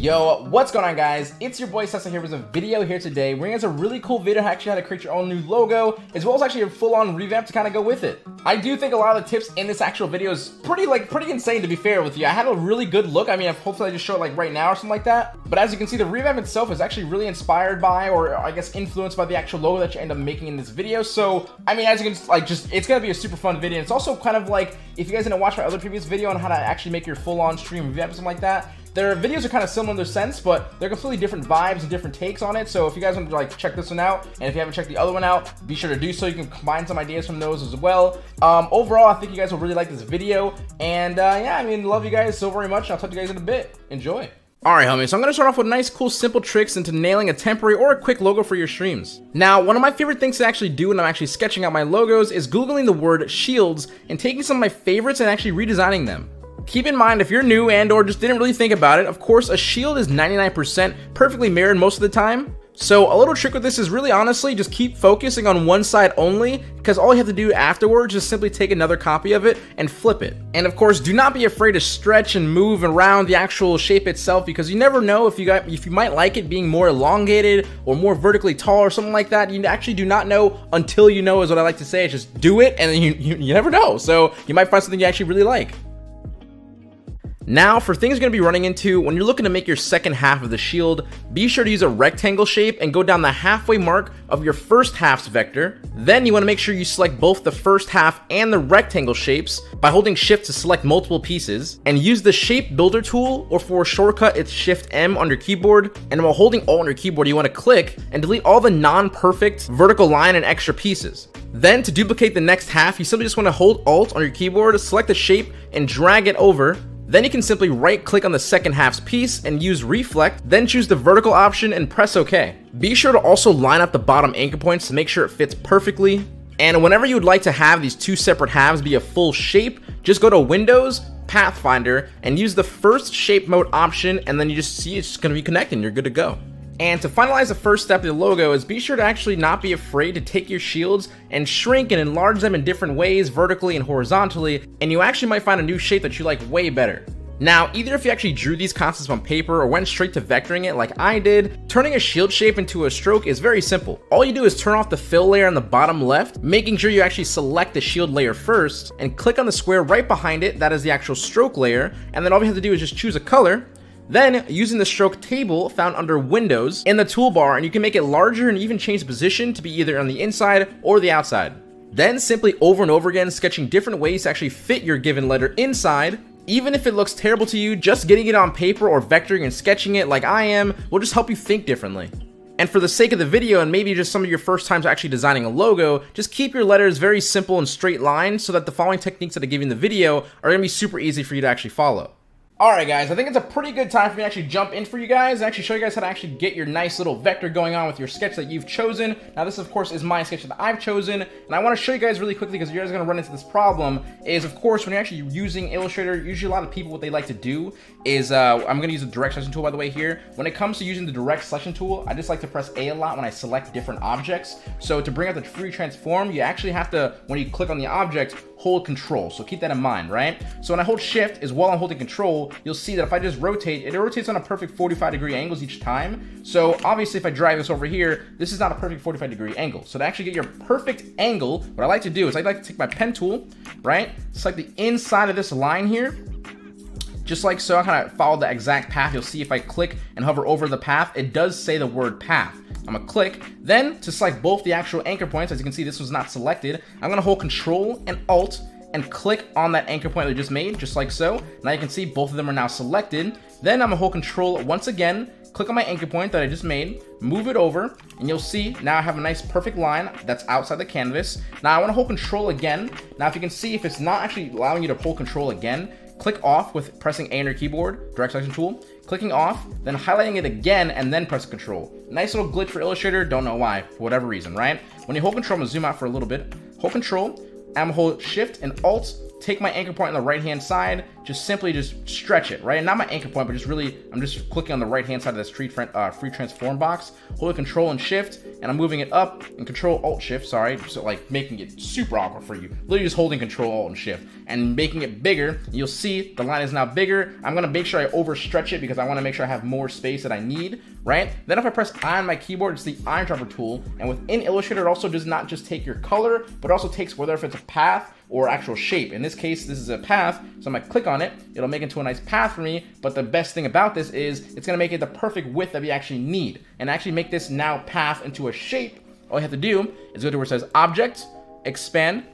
Yo, what's going on guys? It's your boy SESO here with a video here today bringing us a really cool video on actually how to create your own new logo as well as actually a full-on revamp to kind of go with it. I do think a lot of the tips in this actual video is pretty like pretty insane to be fair with you. I had a really good look. I mean, hopefully I just show it like right now or something like that. But as you can see, the revamp itself is actually really inspired by or I guess influenced by the actual logo that you end up making in this video. So, I mean, as you can like just it's going to be a super fun video. It's also kind of like if you guys didn't watch my other previous video on how to actually make your full-on stream revamp or something like that, their videos are kind of similar in their sense, but they're completely different vibes and different takes on it. So if you guys want to like check this one out, and if you haven't checked the other one out, be sure to do so. You can combine some ideas from those as well. Um, overall, I think you guys will really like this video. And uh, yeah, I mean, love you guys so very much. I'll talk to you guys in a bit. Enjoy. Alright homies, so I'm going to start off with nice cool simple tricks into nailing a temporary or a quick logo for your streams. Now, one of my favorite things to actually do when I'm actually sketching out my logos is googling the word shields and taking some of my favorites and actually redesigning them. Keep in mind, if you're new and or just didn't really think about it, of course, a shield is 99% perfectly mirrored most of the time. So a little trick with this is really honestly just keep focusing on one side only because all you have to do afterwards is simply take another copy of it and flip it. And of course, do not be afraid to stretch and move around the actual shape itself because you never know if you got if you might like it being more elongated or more vertically tall or something like that. You actually do not know until you know is what I like to say. just do it and you, you, you never know. So you might find something you actually really like. Now, for things you're going to be running into, when you're looking to make your second half of the shield, be sure to use a rectangle shape and go down the halfway mark of your first half's vector. Then you want to make sure you select both the first half and the rectangle shapes by holding shift to select multiple pieces, and use the shape builder tool, or for a shortcut, it's shift M on your keyboard, and while holding alt on your keyboard, you want to click and delete all the non-perfect vertical line and extra pieces. Then to duplicate the next half, you simply just want to hold alt on your keyboard, select the shape, and drag it over, then you can simply right click on the second half's piece and use reflect, then choose the vertical option and press OK. Be sure to also line up the bottom anchor points to make sure it fits perfectly. And whenever you would like to have these two separate halves be a full shape, just go to Windows, Pathfinder, and use the first shape mode option, and then you just see it's just gonna be connecting, you're good to go. And to finalize the first step of the logo is be sure to actually not be afraid to take your shields and shrink and enlarge them in different ways, vertically and horizontally, and you actually might find a new shape that you like way better. Now, either if you actually drew these concepts on paper or went straight to vectoring it like I did, turning a shield shape into a stroke is very simple. All you do is turn off the fill layer on the bottom left, making sure you actually select the shield layer first, and click on the square right behind it, that is the actual stroke layer, and then all you have to do is just choose a color, then, using the stroke table found under Windows in the toolbar, and you can make it larger and even change the position to be either on the inside or the outside. Then simply over and over again sketching different ways to actually fit your given letter inside. Even if it looks terrible to you, just getting it on paper or vectoring and sketching it like I am will just help you think differently. And for the sake of the video and maybe just some of your first times actually designing a logo, just keep your letters very simple and straight lines so that the following techniques that I give you in the video are to be super easy for you to actually follow. Alright guys, I think it's a pretty good time for me to actually jump in for you guys and actually show you guys how to actually get your nice little vector going on with your sketch that you've chosen. Now this of course is my sketch that I've chosen and I want to show you guys really quickly because you guys are going to run into this problem is of course when you're actually using Illustrator, usually a lot of people what they like to do is, uh, I'm going to use the direct selection tool by the way here. When it comes to using the direct selection tool, I just like to press A a lot when I select different objects. So to bring out the free transform, you actually have to, when you click on the object, hold control. So keep that in mind, right? So when I hold shift is while I'm holding control, you'll see that if I just rotate, it rotates on a perfect 45 degree angles each time. So obviously if I drag this over here, this is not a perfect 45 degree angle. So to actually get your perfect angle, what I like to do is I like to take my pen tool, right? Select the inside of this line here, just like so, I kind of follow the exact path. You'll see if I click and hover over the path, it does say the word path. I'm gonna click. Then to select both the actual anchor points, as you can see, this was not selected. I'm gonna hold Control and Alt and click on that anchor point we just made, just like so. Now you can see both of them are now selected. Then I'm gonna hold Control once again, click on my anchor point that I just made, move it over, and you'll see now I have a nice perfect line that's outside the canvas. Now I wanna hold Control again. Now if you can see, if it's not actually allowing you to hold Control again, click off with pressing A on your keyboard, direct selection tool, clicking off, then highlighting it again, and then press control. Nice little glitch for Illustrator, don't know why, for whatever reason, right? When you hold control, I'm gonna zoom out for a little bit. Hold control, I'm gonna hold shift and alt, take my anchor point on the right hand side, just simply just stretch it, right? And not my anchor point, but just really, I'm just clicking on the right-hand side of this free, uh, free transform box, holding control and shift, and I'm moving it up and control alt shift, sorry, so like making it super awkward for you. Literally just holding control alt and shift and making it bigger. You'll see the line is now bigger. I'm gonna make sure I overstretch it because I wanna make sure I have more space that I need, right? Then if I press I on my keyboard, it's the eyedropper tool. And within Illustrator, it also does not just take your color, but also takes whether if it's a path or actual shape. In this case, this is a path, so I'm gonna click on it. It'll make into a nice path for me, but the best thing about this is it's gonna make it the perfect width that we actually need, and actually make this now path into a shape. All you have to do is go to where it says Object, Expand,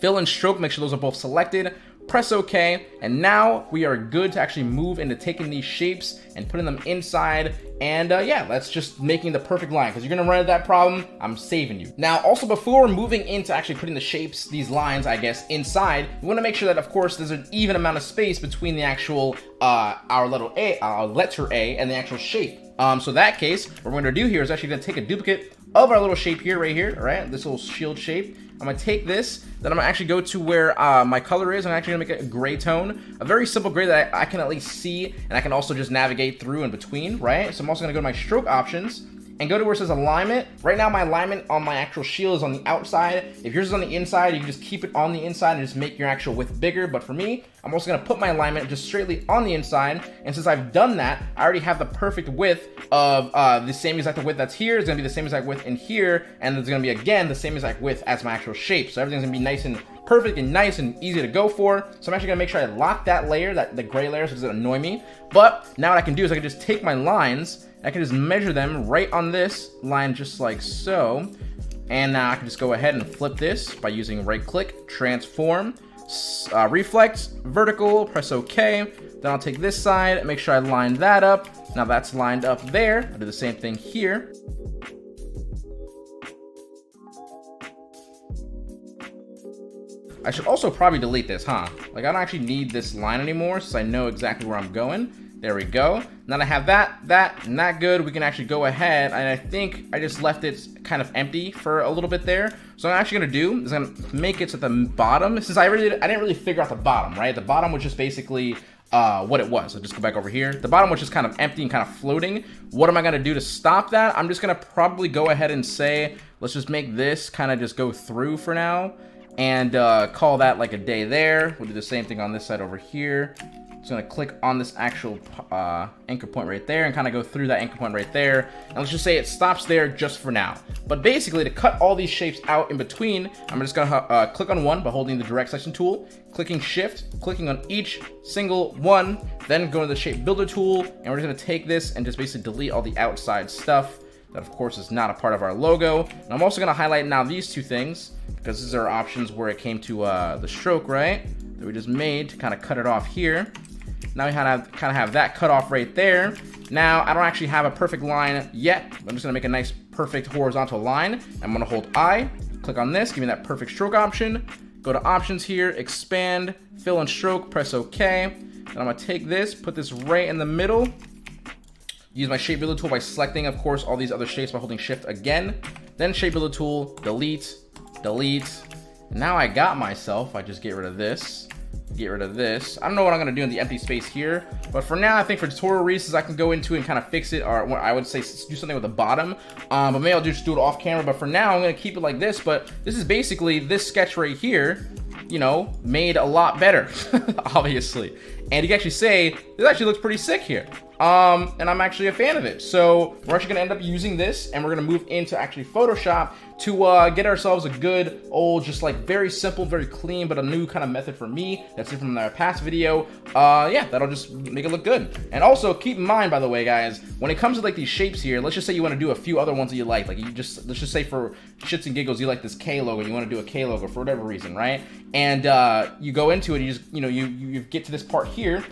Fill and Stroke, make sure those are both selected, press OK, and now we are good to actually move into taking these shapes and putting them inside. And uh, yeah, that's just making the perfect line because you're gonna run into that problem. I'm saving you. Now, also before moving into actually putting the shapes, these lines, I guess, inside, we wanna make sure that, of course, there's an even amount of space between the actual, uh, our little A, our letter A and the actual shape. Um, so that case, what we're gonna do here is actually gonna take a duplicate of our little shape here, right here, right? This little shield shape. I'm gonna take this, then I'm gonna actually go to where uh, my color is. I'm actually gonna make a gray tone, a very simple gray that I, I, can at least see, and I can also just navigate through in between, right? So I'm also gonna go to my stroke options, and go to where it says alignment. Right now, my alignment on my actual shield is on the outside. If yours is on the inside, you can just keep it on the inside and just make your actual width bigger. But for me, I'm also gonna put my alignment just straightly on the inside. And since I've done that, I already have the perfect width of uh, the same exact width that's here. It's gonna be the same exact width in here. And it's gonna be, again, the same exact width as my actual shape. So everything's gonna be nice and perfect and nice and easy to go for. So I'm actually gonna make sure I lock that layer, that the gray layer, so it doesn't annoy me. But now what I can do is I can just take my lines, I can just measure them right on this line just like so. And now I can just go ahead and flip this by using right click, transform, uh, reflect, vertical, press OK. Then I'll take this side, make sure I line that up. Now that's lined up there. I'll do the same thing here. I should also probably delete this, huh? Like, I don't actually need this line anymore since I know exactly where I'm going. There we go. Now that I have that, that, and that good, we can actually go ahead, and I think I just left it kind of empty for a little bit there. So I'm actually gonna do is I'm gonna make it to the bottom, since I really, I didn't really figure out the bottom, right? The bottom was just basically uh, what it was. So just go back over here. The bottom was just kind of empty and kind of floating. What am I gonna do to stop that? I'm just gonna probably go ahead and say, let's just make this kind of just go through for now and uh, call that like a day there. We'll do the same thing on this side over here. Just gonna click on this actual uh, anchor point right there and kind of go through that anchor point right there. And let's just say it stops there just for now. But basically to cut all these shapes out in between, I'm just gonna uh, click on one by holding the direct selection tool, clicking shift, clicking on each single one, then go to the shape builder tool, and we're just gonna take this and just basically delete all the outside stuff. That of course is not a part of our logo. And I'm also gonna highlight now these two things because these are options where it came to uh, the stroke, right? That we just made to kind of cut it off here. Now we kind of kind of have that cut off right there. Now I don't actually have a perfect line yet. I'm just gonna make a nice perfect horizontal line. I'm gonna hold I, click on this, give me that perfect stroke option. Go to options here, expand, fill and stroke, press OK. And I'm gonna take this, put this right in the middle, Use my shape builder tool by selecting, of course, all these other shapes by holding shift again. Then shape builder tool, delete, delete. now I got myself, I just get rid of this, get rid of this. I don't know what I'm gonna do in the empty space here, but for now, I think for tutorial reasons, I can go into and kind of fix it, or I would say do something with the bottom, um, but maybe I'll just do it off camera, but for now, I'm gonna keep it like this, but this is basically this sketch right here, you know, made a lot better, obviously. And you can actually say, this actually looks pretty sick here. Um, and I'm actually a fan of it. So we're actually gonna end up using this and we're gonna move into actually Photoshop to uh, get ourselves a good old, just like very simple, very clean, but a new kind of method for me. That's different from our past video. Uh, yeah, that'll just make it look good. And also keep in mind, by the way, guys, when it comes to like these shapes here, let's just say you wanna do a few other ones that you like. Like you just, let's just say for shits and giggles, you like this K logo, you wanna do a K logo for whatever reason, right? And uh, you go into it, you just, you know, you, you get to this part here,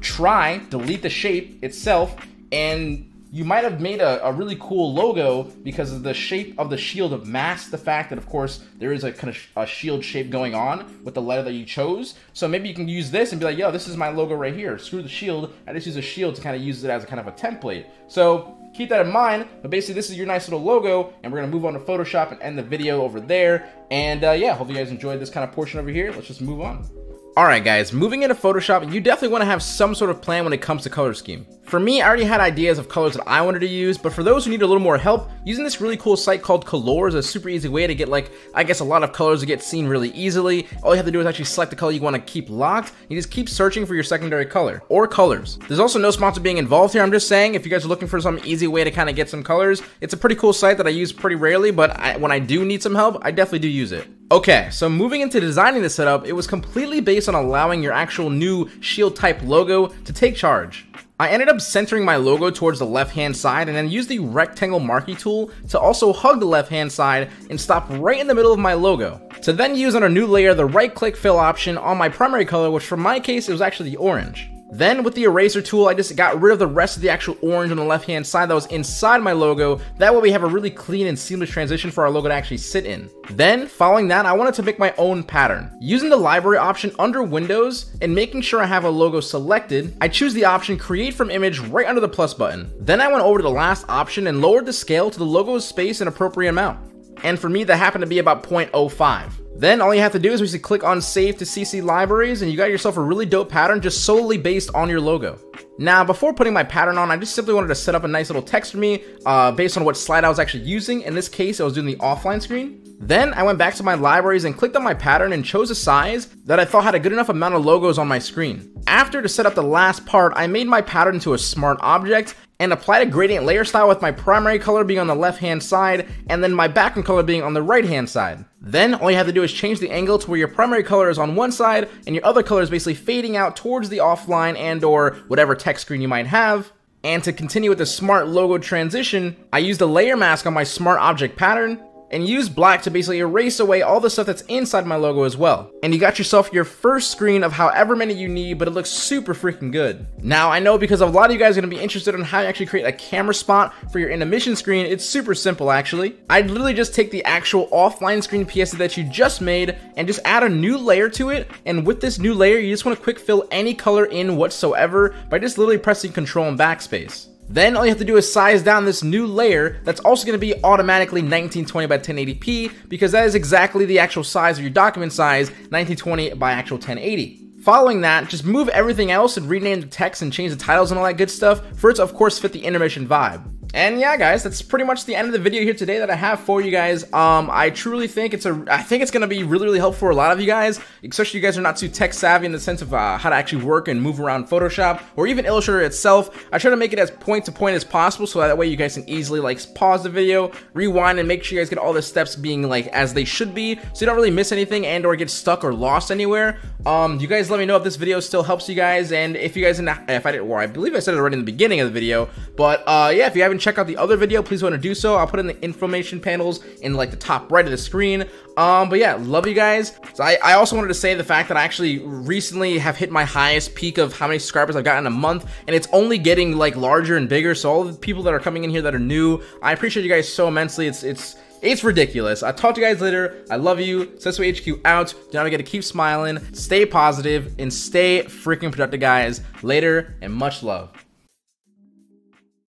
try, delete the shape itself, and you might have made a, a, really cool logo because of the shape of the shield of masks the fact that, of course, there is a kind of a shield shape going on with the letter that you chose. So maybe you can use this and be like, yo, this is my logo right here. Screw the shield. I just use a shield to kind of use it as a kind of a template. So keep that in mind. But basically, this is your nice little logo, and we're gonna move on to Photoshop and end the video over there. And uh, yeah, hope you guys enjoyed this kind of portion over here. Let's just move on. Alright guys, moving into Photoshop, you definitely want to have some sort of plan when it comes to color scheme. For me, I already had ideas of colors that I wanted to use, but for those who need a little more help, using this really cool site called Coolors is a super easy way to get like, I guess a lot of colors to get seen really easily. All you have to do is actually select the color you want to keep locked, you just keep searching for your secondary color, or colors. There's also no sponsor being involved here, I'm just saying, if you guys are looking for some easy way to kind of get some colors, it's a pretty cool site that I use pretty rarely, but I, when I do need some help, I definitely do use it. Okay, so moving into designing the setup, it was completely based on allowing your actual new shield type logo to take charge. I ended up centering my logo towards the left hand side and then used the rectangle marquee tool to also hug the left hand side and stop right in the middle of my logo. To then use on a new layer the right click fill option on my primary color which for my case it was actually the orange. Then with the eraser tool, I just got rid of the rest of the actual orange on the left hand side that was inside my logo. That way we have a really clean and seamless transition for our logo to actually sit in. Then, following that, I wanted to make my own pattern. Using the library option under Windows and making sure I have a logo selected, I choose the option create from image right under the plus button. Then I went over to the last option and lowered the scale to the logo's space an appropriate amount. And for me, that happened to be about 0.05. Then all you have to do is basically click on save to CC libraries and you got yourself a really dope pattern just solely based on your logo. Now, before putting my pattern on, I just simply wanted to set up a nice little text for me uh, based on what slide I was actually using. In this case, I was doing the offline screen. Then I went back to my libraries and clicked on my pattern and chose a size that I thought had a good enough amount of logos on my screen. After to set up the last part, I made my pattern into a smart object and applied a gradient layer style with my primary color being on the left hand side and then my background color being on the right hand side. Then all you have to do is change the angle to where your primary color is on one side and your other color is basically fading out towards the offline and or whatever text screen you might have. And to continue with the smart logo transition, I used a layer mask on my smart object pattern and use black to basically erase away all the stuff that's inside my logo as well. And you got yourself your first screen of however many you need, but it looks super freaking good. Now, I know because a lot of you guys are gonna be interested in how you actually create a camera spot for your intermission screen, it's super simple actually. I'd literally just take the actual offline screen PSD that you just made and just add a new layer to it. And with this new layer, you just wanna quick fill any color in whatsoever by just literally pressing control and backspace. Then all you have to do is size down this new layer that's also going to be automatically 1920 by 1080p because that is exactly the actual size of your document size, 1920 by actual 1080. Following that, just move everything else and rename the text and change the titles and all that good stuff for it to of course fit the intermission vibe. And yeah, guys, that's pretty much the end of the video here today that I have for you guys. Um, I truly think it's a, I think it's gonna be really, really helpful for a lot of you guys, especially you guys are not too tech savvy in the sense of uh, how to actually work and move around Photoshop or even Illustrator itself. I try to make it as point to point as possible so that way you guys can easily like pause the video, rewind, and make sure you guys get all the steps being like as they should be, so you don't really miss anything and or get stuck or lost anywhere. Um, you guys let me know if this video still helps you guys, and if you guys, if I didn't, or I believe I said it already in the beginning of the video, but uh, yeah, if you haven't check out the other video, please want to do so. I'll put in the information panels in like the top right of the screen. Um, but yeah, love you guys. So I, I also wanted to say the fact that I actually recently have hit my highest peak of how many subscribers I've gotten in a month, and it's only getting like larger and bigger. So all the people that are coming in here that are new, I appreciate you guys so immensely. It's it's it's ridiculous. I'll talk to you guys later. I love you. Sesame HQ out. Not forget to keep smiling, stay positive, and stay freaking productive, guys. Later, and much love.